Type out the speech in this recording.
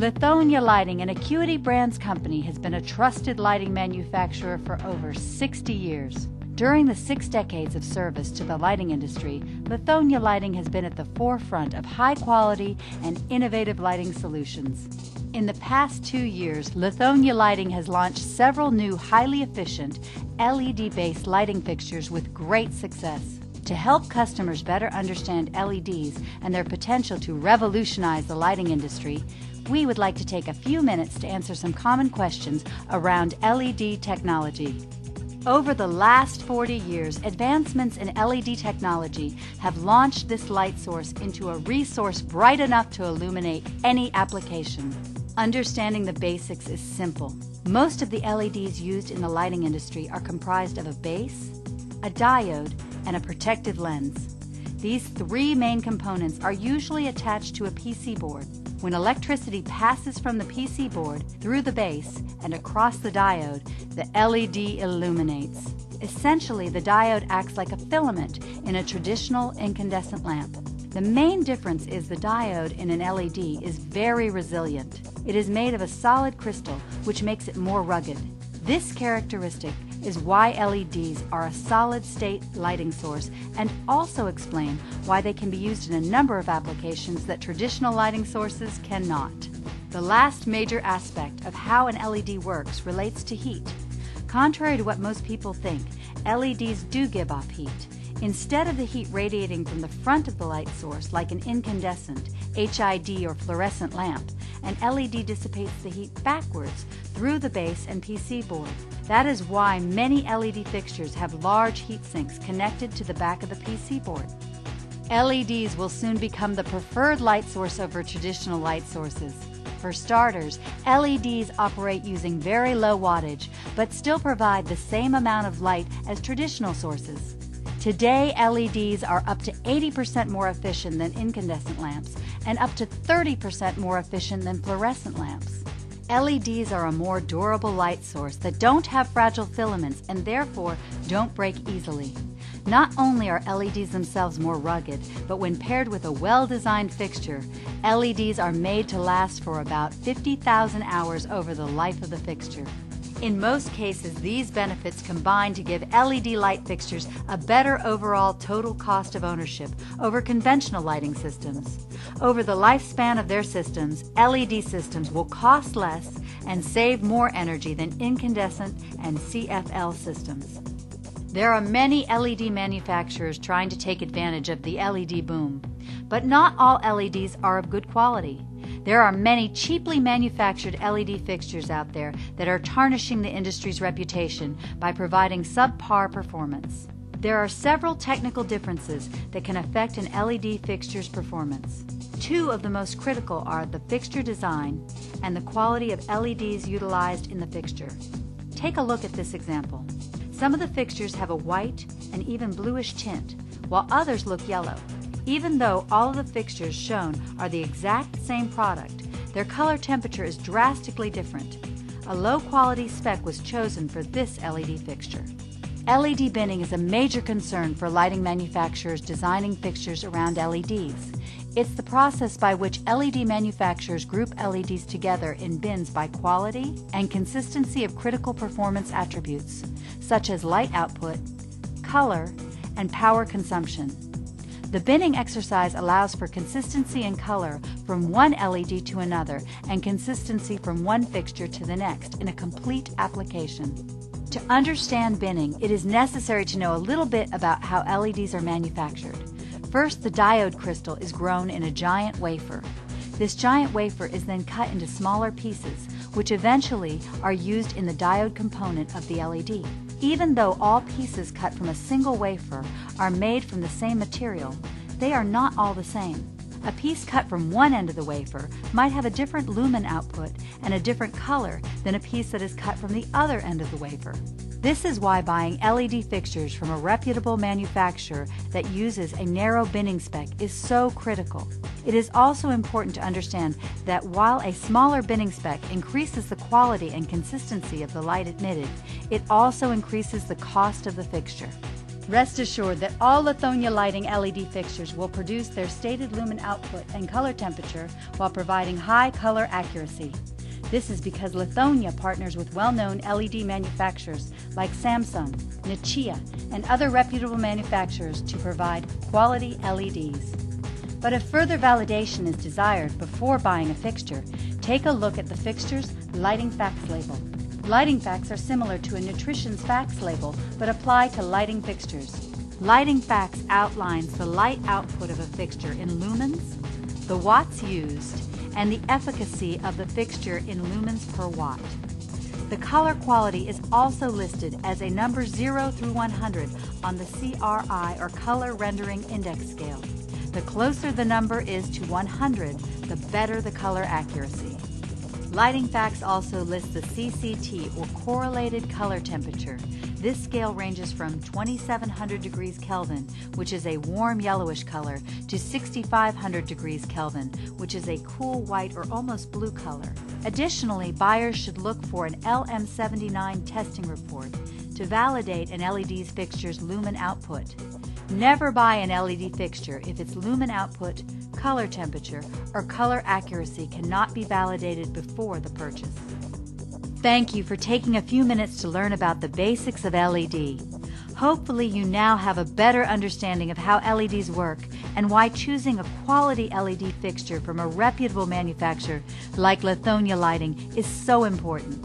Lithonia Lighting, an Acuity Brands company, has been a trusted lighting manufacturer for over 60 years. During the six decades of service to the lighting industry, Lithonia Lighting has been at the forefront of high quality and innovative lighting solutions. In the past two years, Lithonia Lighting has launched several new highly efficient LED based lighting fixtures with great success. To help customers better understand LEDs and their potential to revolutionize the lighting industry, we would like to take a few minutes to answer some common questions around LED technology. Over the last 40 years, advancements in LED technology have launched this light source into a resource bright enough to illuminate any application. Understanding the basics is simple. Most of the LEDs used in the lighting industry are comprised of a base, a diode, and a protective lens. These three main components are usually attached to a PC board. When electricity passes from the PC board through the base and across the diode, the LED illuminates. Essentially, the diode acts like a filament in a traditional incandescent lamp. The main difference is the diode in an LED is very resilient. It is made of a solid crystal, which makes it more rugged. This characteristic is why LEDs are a solid state lighting source and also explain why they can be used in a number of applications that traditional lighting sources cannot. The last major aspect of how an LED works relates to heat. Contrary to what most people think, LEDs do give off heat. Instead of the heat radiating from the front of the light source like an incandescent, HID, or fluorescent lamp, an LED dissipates the heat backwards through the base and PC board. That is why many LED fixtures have large heat sinks connected to the back of the PC board. LEDs will soon become the preferred light source over traditional light sources. For starters, LEDs operate using very low wattage, but still provide the same amount of light as traditional sources. Today, LEDs are up to 80% more efficient than incandescent lamps and up to 30% more efficient than fluorescent lamps. LEDs are a more durable light source that don't have fragile filaments and therefore don't break easily. Not only are LEDs themselves more rugged, but when paired with a well designed fixture, LEDs are made to last for about 50,000 hours over the life of the fixture. In most cases, these benefits combine to give LED light fixtures a better overall total cost of ownership over conventional lighting systems. Over the lifespan of their systems, LED systems will cost less and save more energy than incandescent and CFL systems. There are many LED manufacturers trying to take advantage of the LED boom, but not all LEDs are of good quality. There are many cheaply manufactured LED fixtures out there that are tarnishing the industry's reputation by providing subpar performance. There are several technical differences that can affect an LED fixture's performance. Two of the most critical are the fixture design and the quality of LEDs utilized in the fixture. Take a look at this example. Some of the fixtures have a white and even bluish tint, while others look yellow. Even though all of the fixtures shown are the exact same product, their color temperature is drastically different. A low quality spec was chosen for this LED fixture. LED binning is a major concern for lighting manufacturers designing fixtures around LEDs. It's the process by which LED manufacturers group LEDs together in bins by quality and consistency of critical performance attributes, such as light output, color, and power consumption. The binning exercise allows for consistency in color from one LED to another and consistency from one fixture to the next in a complete application. To understand binning, it is necessary to know a little bit about how LEDs are manufactured. First, the diode crystal is grown in a giant wafer. This giant wafer is then cut into smaller pieces, which eventually are used in the diode component of the LED. Even though all pieces cut from a single wafer are made from the same material, they are not all the same. A piece cut from one end of the wafer might have a different lumen output and a different color than a piece that is cut from the other end of the wafer. This is why buying LED fixtures from a reputable manufacturer that uses a narrow binning spec is so critical. It is also important to understand that while a smaller binning spec increases the quality and consistency of the light emitted, it also increases the cost of the fixture. Rest assured that all Lithonia Lighting LED fixtures will produce their stated lumen output and color temperature while providing high color accuracy. This is because Lithonia partners with well-known LED manufacturers like Samsung, Nichia, and other reputable manufacturers to provide quality LEDs. But if further validation is desired before buying a fixture, take a look at the fixture's lighting facts label. Lighting facts are similar to a nutrition's facts label, but apply to lighting fixtures. Lighting facts outlines the light output of a fixture in lumens, the watts used, and the efficacy of the fixture in lumens per watt. The color quality is also listed as a number 0 through 100 on the CRI or Color Rendering Index scale. The closer the number is to 100, the better the color accuracy. Lighting Facts also lists the CCT or correlated color temperature. This scale ranges from 2700 degrees Kelvin, which is a warm yellowish color, to 6500 degrees Kelvin, which is a cool white or almost blue color. Additionally, buyers should look for an LM79 testing report to validate an LED's fixture's lumen output. Never buy an LED fixture if its lumen output, color temperature, or color accuracy cannot be validated before the purchase. Thank you for taking a few minutes to learn about the basics of LED. Hopefully you now have a better understanding of how LEDs work and why choosing a quality LED fixture from a reputable manufacturer like Lithonia Lighting is so important.